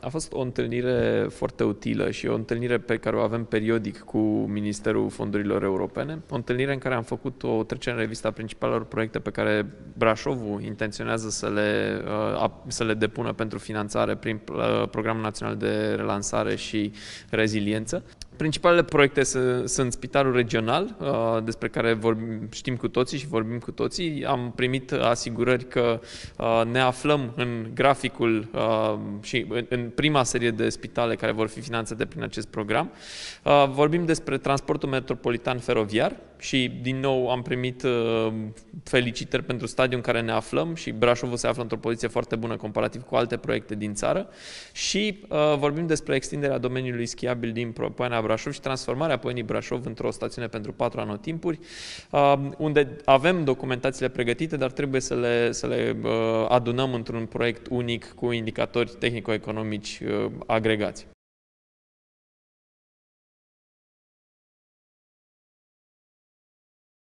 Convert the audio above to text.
A fost o întâlnire foarte utilă și o întâlnire pe care o avem periodic cu Ministerul Fondurilor Europene. O întâlnire în care am făcut o trecere în revista principalelor proiecte pe care Brașovul intenționează să le, să le depună pentru finanțare prin Programul Național de Relansare și Reziliență. Principalele proiecte sunt Spitalul Regional, uh, despre care vorbim, știm cu toții și vorbim cu toții. Am primit asigurări că uh, ne aflăm în graficul uh, și în prima serie de spitale care vor fi finanțate prin acest program. Vorbim despre transportul metropolitan feroviar, și din nou am primit uh, felicitări pentru stadiul în care ne aflăm și Brașovul se află într-o poziție foarte bună comparativ cu alte proiecte din țară și uh, vorbim despre extinderea domeniului schiabil din Poiana Brașov și transformarea Poianei Brașov într-o stațiune pentru patru anotimpuri, uh, unde avem documentațiile pregătite, dar trebuie să le, să le uh, adunăm într-un proiect unic cu indicatori tehnico-economici uh, agregați.